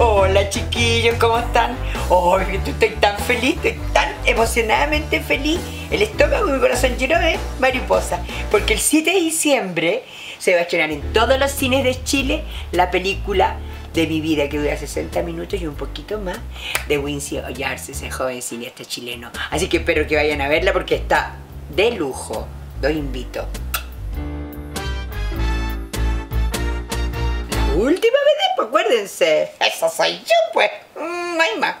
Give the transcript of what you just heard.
Hola chiquillos, ¿cómo están? Oh, estoy tan feliz, estoy tan emocionadamente feliz. El estómago y mi corazón lleno de mariposa. Porque el 7 de diciembre se va a estrenar en todos los cines de Chile la película de mi vida que dura 60 minutos y un poquito más de Wincy Ollarse, ese joven cineasta chileno. Así que espero que vayan a verla porque está de lujo. Los invito. La última vez, acuérdense. Eso soy yo, pues. Mm, No hay más.